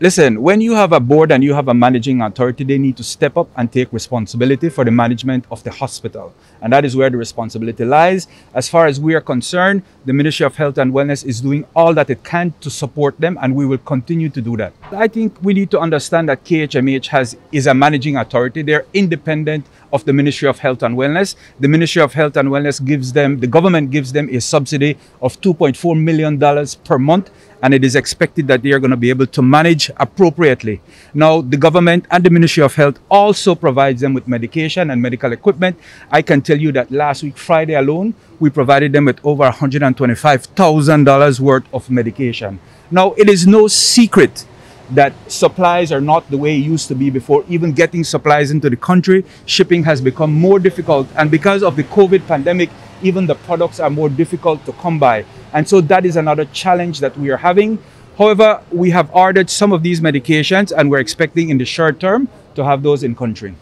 listen, when you have a board and you have a managing authority, they need to step up and take responsibility for the management of the hospital. And that is where the responsibility lies. As far as we are concerned, the Ministry of Health and Wellness is doing all that it can to support them, and we will continue to do that. I think we need to understand that KHMH has is a managing authority. They're independent of the Ministry of Health and Wellness. The Ministry of Health and Wellness gives them, the government gives them a subsidy of $2.4 million per month and it is expected that they are going to be able to manage appropriately. Now, the government and the Ministry of Health also provides them with medication and medical equipment. I can tell you that last week, Friday alone, we provided them with over $125,000 worth of medication. Now, it is no secret that supplies are not the way it used to be before. Even getting supplies into the country, shipping has become more difficult. And because of the COVID pandemic, even the products are more difficult to come by. And so that is another challenge that we are having. However, we have ordered some of these medications and we're expecting in the short term to have those in country.